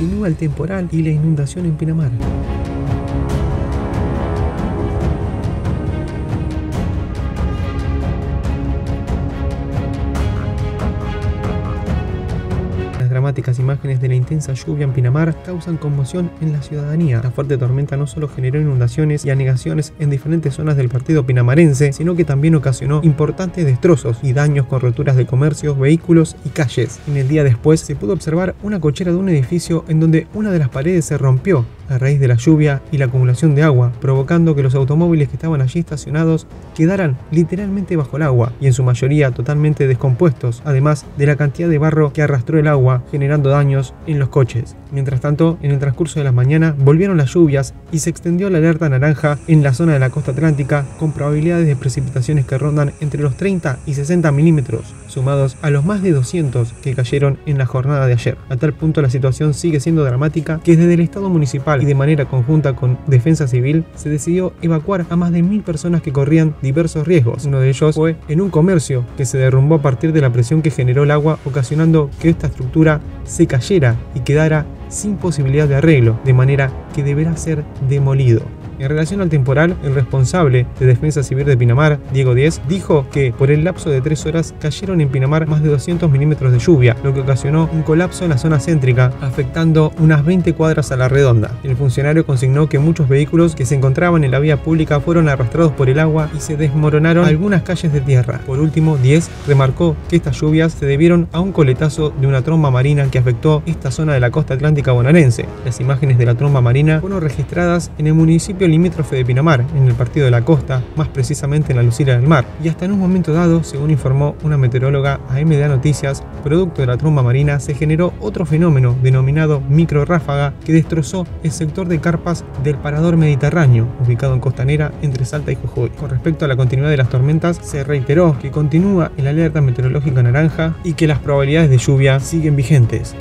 continúa el temporal y la inundación en Pinamar. Dramáticas imágenes de la intensa lluvia en Pinamar causan conmoción en la ciudadanía. La fuerte tormenta no solo generó inundaciones y anegaciones en diferentes zonas del partido pinamarense, sino que también ocasionó importantes destrozos y daños con roturas de comercios, vehículos y calles. En el día después se pudo observar una cochera de un edificio en donde una de las paredes se rompió a raíz de la lluvia y la acumulación de agua, provocando que los automóviles que estaban allí estacionados quedaran literalmente bajo el agua y en su mayoría totalmente descompuestos, además de la cantidad de barro que arrastró el agua generando daños en los coches. Mientras tanto, en el transcurso de la mañana volvieron las lluvias y se extendió la alerta naranja en la zona de la costa atlántica con probabilidades de precipitaciones que rondan entre los 30 y 60 milímetros, sumados a los más de 200 que cayeron en la jornada de ayer. A tal punto la situación sigue siendo dramática que desde el Estado municipal y de manera conjunta con Defensa Civil se decidió evacuar a más de mil personas que corrían diversos riesgos. Uno de ellos fue en un comercio que se derrumbó a partir de la presión que generó el agua, ocasionando que esta estructura se cayera y quedara sin posibilidad de arreglo, de manera que deberá ser demolido. En relación al temporal, el responsable de Defensa Civil de Pinamar, Diego Díez, dijo que por el lapso de tres horas cayeron en Pinamar más de 200 milímetros de lluvia, lo que ocasionó un colapso en la zona céntrica, afectando unas 20 cuadras a la redonda. El funcionario consignó que muchos vehículos que se encontraban en la vía pública fueron arrastrados por el agua y se desmoronaron algunas calles de tierra. Por último, Díez remarcó que estas lluvias se debieron a un coletazo de una tromba marina que afectó esta zona de la costa atlántica bonaerense. Las imágenes de la tromba marina fueron registradas en el municipio limítrofe de Pinamar, en el partido de la costa, más precisamente en la Lucila del Mar, y hasta en un momento dado, según informó una meteoróloga a MDA Noticias, producto de la tromba marina, se generó otro fenómeno denominado microráfaga que destrozó el sector de carpas del parador mediterráneo, ubicado en Costanera entre Salta y Jujuy. Con respecto a la continuidad de las tormentas, se reiteró que continúa el alerta meteorológica naranja y que las probabilidades de lluvia siguen vigentes.